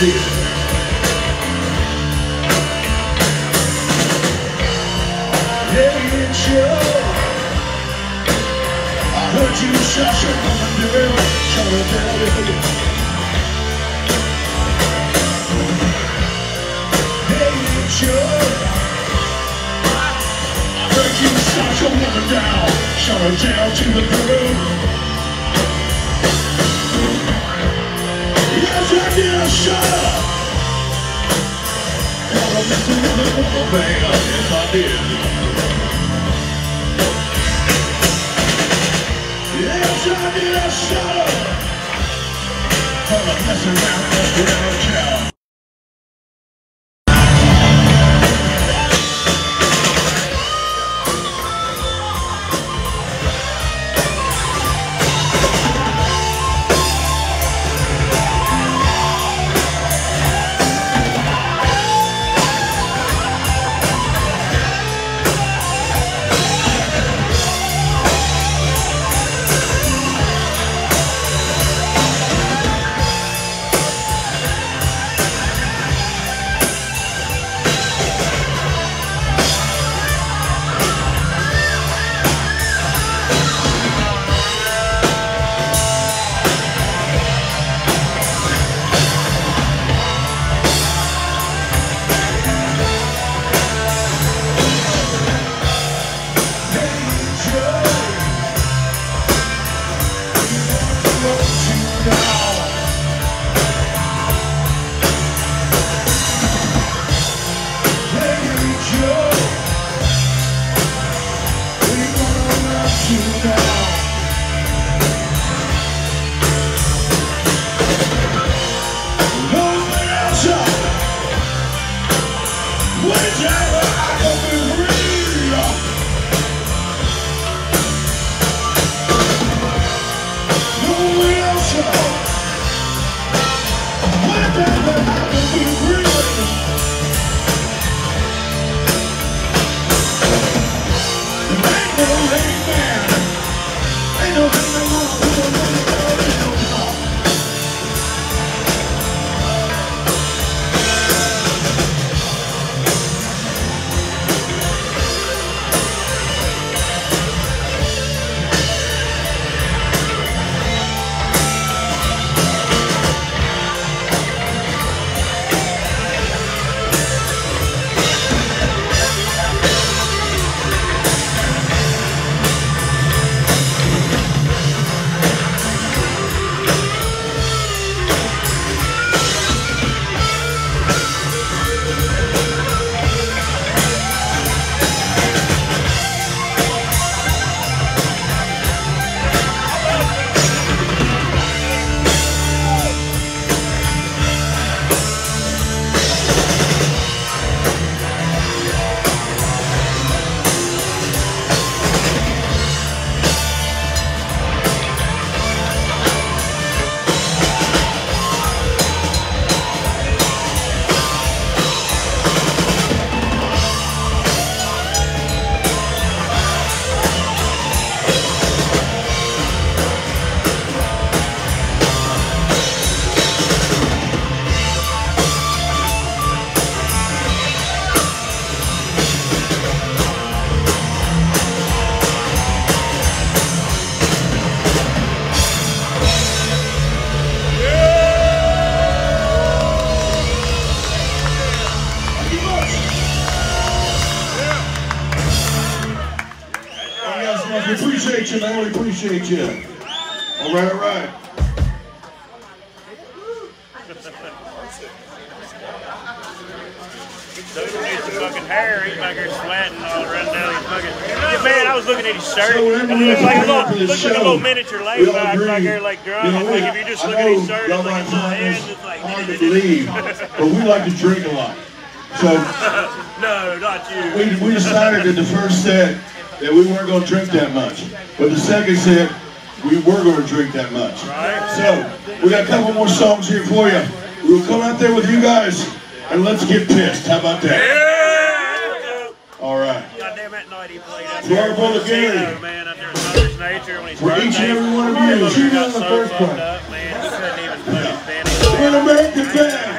Joe, I heard you shot your her daddy. Hey, Joe, I heard you shot your woman down, shot her down to the ground. Shut up. I'm messing with woman, baby. Yes, I did. Yes, I did, shut up. Well, I'm messing around with We appreciate you, man. We appreciate you. All right, all right. Dude needs some fucking hair. He's back here sweating all running down his fucking. Yeah, man, I was looking at his shirt. So it looks like a little, looks like a little miniature all back here like drunk. You know, like if you just look at his shirt, it's like like, it's just like. hard to believe, but we like to drink a lot. So No, not you. we, we decided at the first set that we weren't going to drink that much. But the second set, we were going to drink that much. So we got a couple more songs here for you. We'll come out there with you guys and let's get pissed. How about that? Yeah. All right. Goddamn that night he played out there. our brother Gary. Casino, man, out there in Mother's Nature when he's For each and every one of you. Shoot got the first one. up, man. He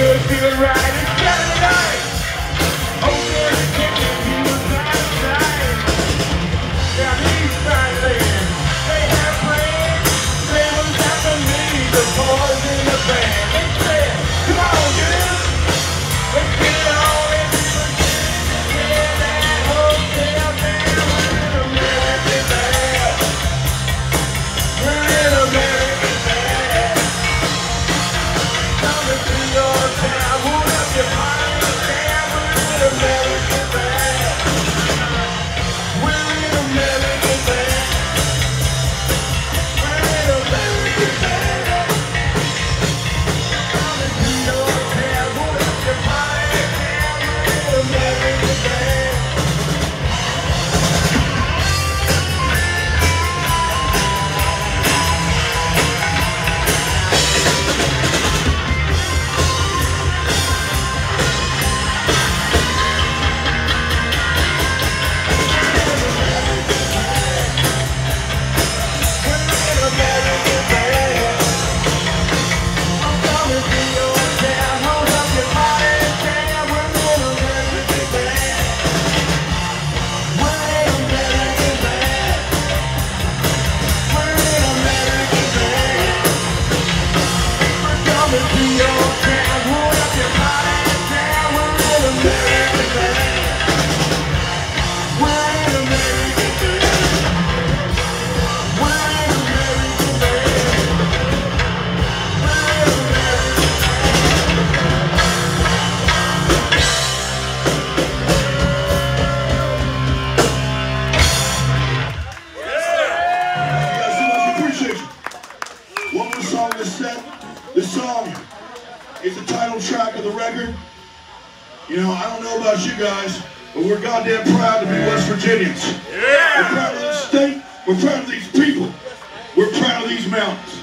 good, feeling, right. Stand it. We're an American I band. had You know, I don't know about you guys, but we're goddamn proud to be West Virginians. Yeah. We're proud of this state. We're proud of these people. We're proud of these mountains.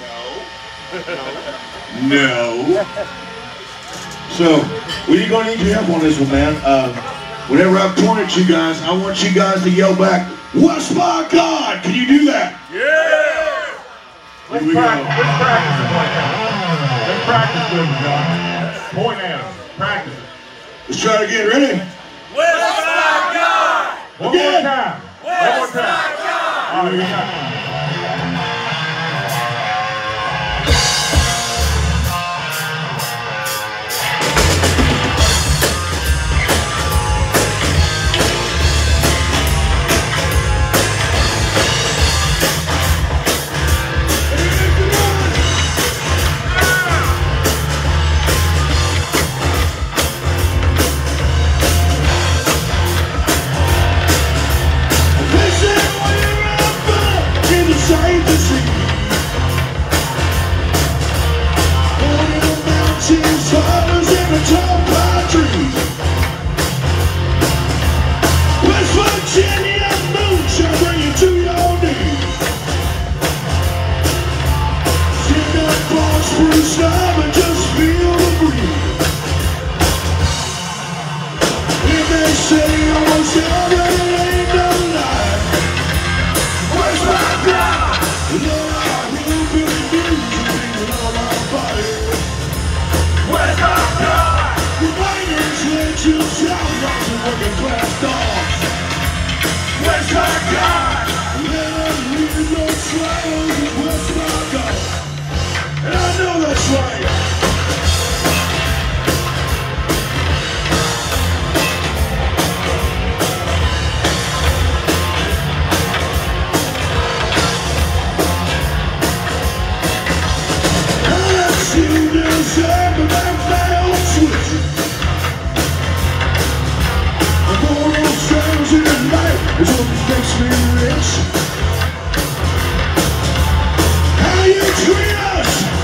No. No. So, we're going to need your help on this one, man. Uh, whenever I point at you guys, I want you guys to yell back, West by God! Can you do that? Yeah! Let's practice. Let's practice Let's practice with them, John. Point at them. Practice it. Let's try it again. Ready? West God! One again. more time. West One more time. God! All right, we